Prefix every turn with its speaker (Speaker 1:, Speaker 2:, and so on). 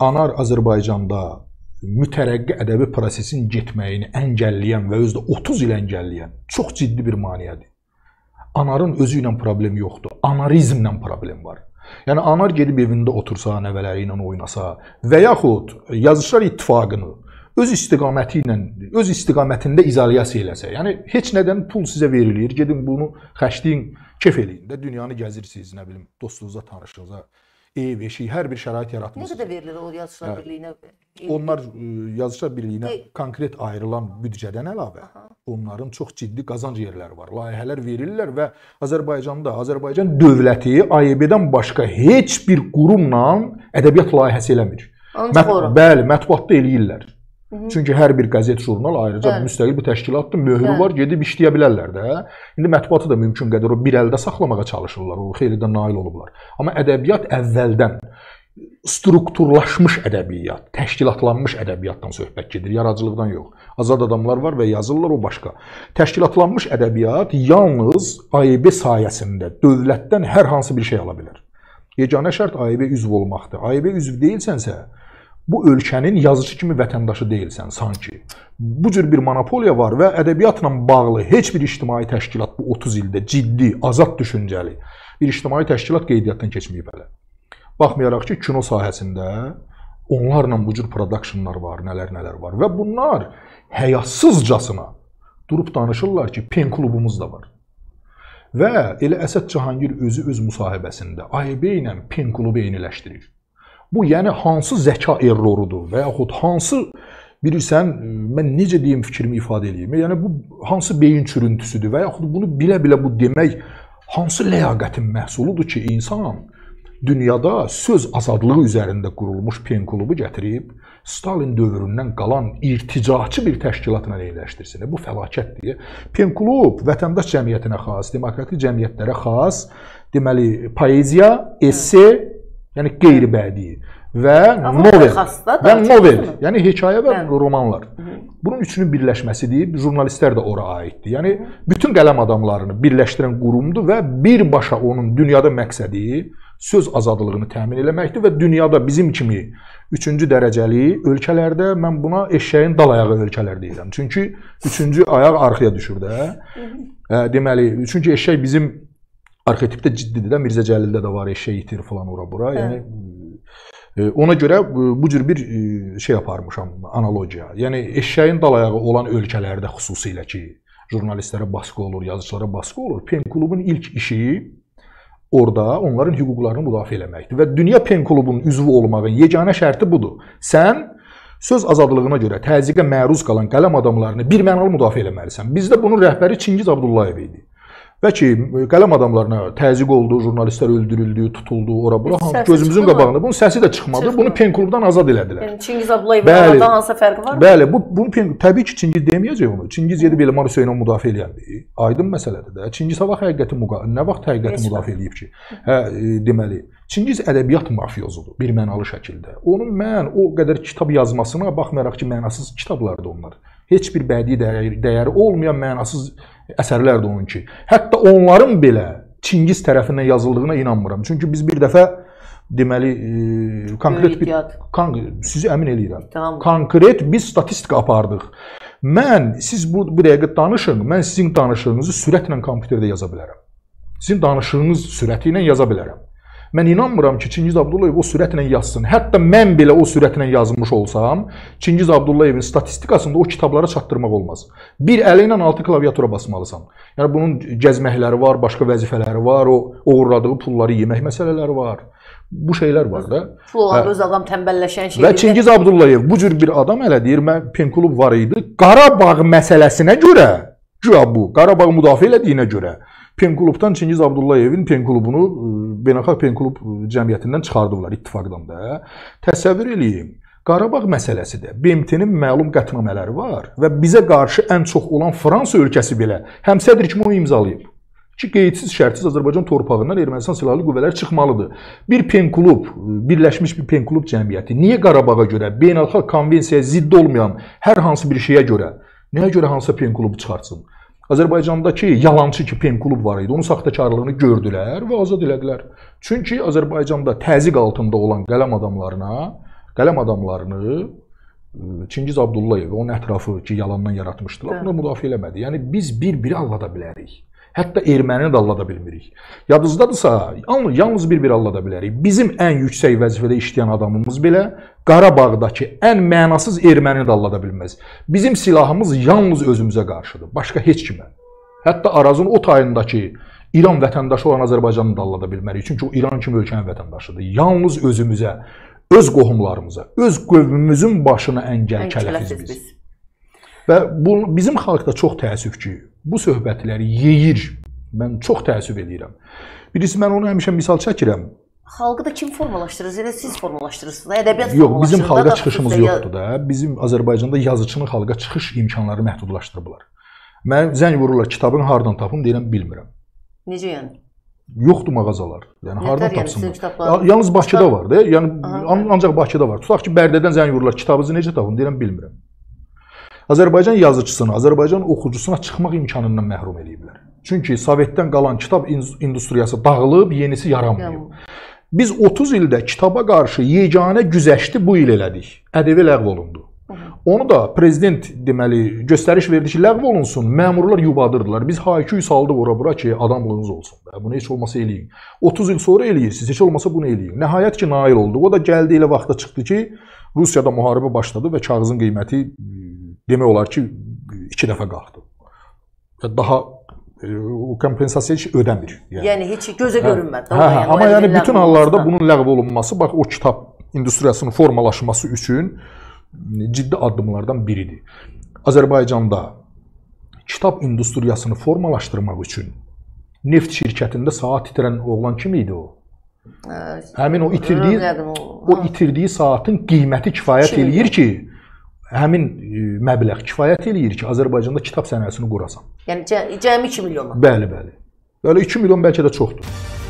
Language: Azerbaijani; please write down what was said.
Speaker 1: Anar Azərbaycanda mütərəqqi ədəbi prosesin getməyini əngəlləyən və özü də 30 il əngəlləyən çox ciddi bir maneədir. Anarın özü ilə problem yoxdur. Anarizmlə problem var. Yəni anar gedib evində otursa, nəvələri ilə oynasa və yaxud Yazıçılar İttifaqını öz istiqaməti ilə, öz istiqamətində izolyasiya eləsə, yəni heç nədən pul sizə verilir, gedin bunu xərcləyin, kef eləyin də, dünyanı gəzirsiniz, nə bilim, dostunuza, tanışınıza, ev, eşik, hər bir şərait
Speaker 2: Nə
Speaker 1: yaratmısınız.
Speaker 2: qədər verilir o yazıçılar
Speaker 1: Hə.
Speaker 2: birliyinə?
Speaker 1: Onlar ə, Yazıçılar Birliyinə
Speaker 2: Hey.
Speaker 1: konkret ayrılan büdcədən əlavə onların çox ciddi qazanc yerləri var. Layihələr verirlər və Azərbaycanda Azərbaycan dövləti AEB-dən başqa heç bir qurumla ədəbiyyat layihəsi eləmir.
Speaker 2: Ora.
Speaker 1: bəli, mətbuatda eləyirlər. Çünki hər bir qəzet, jurnal ayrıca
Speaker 2: Bəli.
Speaker 1: müstəqil bir təşkilatdır, möhrü
Speaker 2: Bəli.
Speaker 1: var, gedib işləyə bilərlər də. İndi mətbuatı da mümkün qədər o bir əldə saxlamağa çalışırlar, o xeyli də nail olublar. Amma ədəbiyyat əvvəldən strukturlaşmış ədəbiyyat, təşkilatlanmış ədəbiyyatdan söhbət gedir, yaradıcılıqdan yox. Azad adamlar var və yazırlar o başqa. Təşkilatlanmış ədəbiyyat yalnız AEB sayəsində dövlətdən hər hansı bir şey ala bilər. Yeganə şərt AEB üzv olmaqdır. AEB üzv deyilsənsə, bu ölkənin yazıçı kimi vətəndaşı deyilsən sanki. Bu cür bir monopoliya var və ədəbiyyatla bağlı heç bir ictimai təşkilat bu 30 ildə ciddi, azad düşüncəli bir ictimai təşkilat qeydiyyatdan keçməyib hələ. Baxmayaraq ki, kino sahəsində onlarla bu cür productionlar var, nələr-nələr var və bunlar həyasızcasına durub danışırlar ki, pen klubumuz da var. Və elə Əsəd Cahangir özü öz müsahibəsində AEB ilə pen klubu eyniləşdirir. Bu yəni hansı zəka errorudur və yaxud hansı bilirsən mən necə deyim fikrimi ifadə edeyim. Yəni bu hansı beyin çürüntüsüdür və yaxud bunu bilə-bilə bu demək hansı ləyaqətin məhsuludur ki, insan dünyada söz azadlığı üzərində qurulmuş pen klubu gətirib Stalin dövründən qalan irticaçı bir təşkilatla eyləşdirsin. Bu fəlakətdir. Pen klub vətəndaş cəmiyyətinə xas, demokratik cəmiyyətlərə xas, deməli poeziya, esse, yəni qeyri-bədii və novel və novel, yəni hekayə və
Speaker 2: Bəli.
Speaker 1: romanlar. Bunun üçünün birləşməsidir. Jurnalistlər də ora aiddir. Yəni bütün qələm adamlarını birləşdirən qurumdur və birbaşa onun dünyada məqsədi söz azadlığını təmin etməkdir və dünyada bizim kimi 3-cü dərəcəli ölkələrdə mən buna eşəyin dal ayağı ölkələr deyirəm. Çünki 3-cü ayaq arxaya düşür də. Hə, deməli, çünki eşək bizim arxetipdə ciddidir də Mirzə Cəlildə də var eşək itir falan ora bura. Yəni e, ona görə e, bu cür bir e, şey aparmışam analogiya. Yəni eşəyin dal ayağı olan ölkələrdə xüsusilə ki, jurnalistlərə baskı olur, yazıçılara baskı olur. Pen klubun ilk işi orada onların hüquqlarını müdafiə etməkdir və Dünya Pen klubunun üzvü olmağın yeganə şərti budur. Sən söz azadlığına görə təzyiqə məruz qalan qələm adamlarını bir mənalı müdafiə etməlisən. Bizdə bunun rəhbəri Çingiz Abdullayev idi. Və ki, qələm adamlarına təzyiq oldu, jurnalistlər öldürüldü, tutuldu, ora bura.
Speaker 2: Səsi
Speaker 1: Gözümüzün
Speaker 2: çıxmadı.
Speaker 1: qabağında bunun səsi də çıxmadı.
Speaker 2: Çıxmadı.
Speaker 1: Bunu Pen klubdan azad elədilər.
Speaker 2: Yəni Çingiz Abdullayevin
Speaker 1: Bəli.
Speaker 2: aradan hansısa fərqi var?
Speaker 1: Bəli, bu bunu Pen- təbii ki, Çingiz deməyəcək onu. Çingiz gedib Elmar Hüseynov müdafiə eləyəndi. Aydın məsələdir də. Çingiz hava həqiqəti nə vaxt həqiqəti
Speaker 2: Heç
Speaker 1: müdafiə eləyib ki? Hə, e, deməli, Çingiz ədəbiyyat mafiozudur bir mənalı şəkildə. Onun mən o qədər kitab yazmasına baxmayaraq ki, mənasız kitablardır onlar. Heç bir bədii dəyəri, dəyəri olmayan mənasız əsərlərdir onunki. Hətta onların belə Çingiz tərəfindən yazıldığına inanmıram. Çünki biz bir dəfə deməli e, konkret bir kon sizi əmin eləyirəm.
Speaker 2: Tamam.
Speaker 1: Konkret biz statistika apardıq. Mən siz bu bu dəqiqə danışın, mən sizin danışığınızı sürətlə kompüterdə yaza bilərəm. Sizin danışığınız sürəti ilə yaza bilərəm. Mən inanmıram ki, Çingiz Abdullayev o sürətlə yazsın. Hətta mən belə o sürətlə yazmış olsam, Çingiz Abdullayevin statistikasında o kitablara çatdırmaq olmaz. Bir əli ilə altı klaviatura basmalısan. Yəni bunun gəzməkləri var, başqa vəzifələri var, o oğurladığı pulları yemək məsələləri var. Bu şeylər var da.
Speaker 2: Pul olanda
Speaker 1: Hə.
Speaker 2: öz adam tənbəlləşən şey.
Speaker 1: Və Çingiz Abdullayev bu cür bir adam elə deyir, mən pen klub var idi. Qarabağ məsələsinə görə, güya bu Qarabağ müdafiə elədiyinə görə pen klubdan Çingiz Abdullayevin pen klubunu e, beynəlxalq pen klub e, cəmiyyətindən çıxardıblar ittifaqdan da. Təsəvvür eləyin. Qarabağ məsələsi də BMT-nin məlum qətnamələri var və bizə qarşı ən çox olan Fransa ölkəsi belə həmsədr kimi onu imzalayıb ki, qeydsiz şərtsiz Azərbaycan torpağından Ermənistan silahlı qüvvələri çıxmalıdır. Bir pen klub, birləşmiş bir pen klub cəmiyyəti niyə Qarabağa görə beynəlxalq konvensiyaya zidd olmayan hər hansı bir şeyə görə, nəyə görə hansısa pen klubu çıxartsın? Azərbaycandakı yalançı ki pen klub var idi, onun saxtakarlığını gördülər və azad elədilər. Çünki Azərbaycanda təzyiq altında olan qələm adamlarına qələm adamlarını Çingiz Abdullayev və onun ətrafı ki, yalandan yaratmışdılar.
Speaker 2: Bəli.
Speaker 1: Bunu müdafiə eləmədi. Yəni biz bir-biri allada bilərik. Hətta ermənini də allada bilmirik. Yadınızdadırsa, yalnız bir-biri allada bilərik. Bizim ən yüksək vəzifədə işləyən adamımız belə Qarabağdakı ən mənasız erməni də allada bilməz. Bizim silahımız yalnız özümüzə qarşıdır, başqa heç kimə. Hətta Arazın o tayındakı İran vətəndaşı olan Azərbaycanı da allada bilmərik. Çünki o İran kimi ölkənin vətəndaşıdır. Yalnız özümüzə, öz qohumlarımıza, öz qövmümüzün başına əngəl kələfiz biz.
Speaker 2: biz.
Speaker 1: Və bu bizim xalqda çox təəssüf ki, bu söhbətləri yeyir. Mən çox təəssüf edirəm. Birisi mən onu həmişə misal çəkirəm.
Speaker 2: Xalqı da kim formalaşdırır? Elə siz formalaşdırırsınız. Ədəbiyyat
Speaker 1: Yox, bizim
Speaker 2: da,
Speaker 1: xalqa
Speaker 2: da
Speaker 1: çıxışımız
Speaker 2: ya-
Speaker 1: yoxdur da. Bizim Azərbaycanda yazıçının xalqa çıxış imkanları məhdudlaşdırıblar. Mən zəng vururlar, kitabını hardan tapım deyirəm bilmirəm.
Speaker 2: Necə yəni?
Speaker 1: Yoxdur mağazalar. Yəni
Speaker 2: Nətər
Speaker 1: hardan
Speaker 2: yəni
Speaker 1: tapsınlar? Ya- Yalnız Bakıda var da. Yəni
Speaker 2: Aha.
Speaker 1: an- ancaq Bakıda var. Tutaq ki, Bərdədən zəng vururlar, kitabınızı necə tapım deyirəm bilmirəm. Azərbaycan yazıçısını, Azərbaycan oxucusuna çıxmaq imkanından məhrum eləyiblər. Çünki Sovetdən qalan kitab in- industriyası dağılıb, yenisi yaranmayıb. Biz 30 ildə kitaba qarşı yeganə güzəşti bu il elədik. Ədəbi ləğv olundu. Onu da prezident deməli göstəriş verdi ki, ləğv olunsun. Məmurlar yubadırdılar. Biz hayküy saldıq ora-bura ki, adamlığınız olsun. Bunu heç olmasa eləyin. 30 il sonra eləyirsiniz. Heç olmasa bunu eləyin. Nəhayət ki, nail olduq. O da gəldi elə vaxtda çıxdı ki, Rusiyada müharibə başladı və kağızın qiyməti demək olar ki, 2 dəfə qalxdı. Və daha e, o kompensasiya heç ödəmir.
Speaker 2: yəni heç gözə görünmədi.
Speaker 1: Hə, hə, amma yəni bütün hallarda
Speaker 2: bunu
Speaker 1: bunun ləğv olunması bax o kitab industriyasının formalaşması üçün ciddi addımlardan biridir. Azərbaycanda kitab industriyasını formalaşdırmaq üçün neft şirkətində saat itirən oğlan kim idi o? Həmin o itirdiyi o itirdiyi saatın qiyməti kifayət eləyir ki, həmin e, məbləğ kifayət eləyir ki, Azərbaycanda kitab sənayesini qurasan.
Speaker 2: Yəni cə- cəmi 2 milyondan.
Speaker 1: Bəli, bəli. Belə 2 milyon bəlkə də çoxdur.